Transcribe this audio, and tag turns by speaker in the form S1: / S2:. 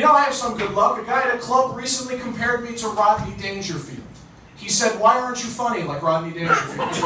S1: You know, I have some good luck. A guy at a club recently compared me to Rodney Dangerfield. He said, Why aren't you funny like Rodney Dangerfield?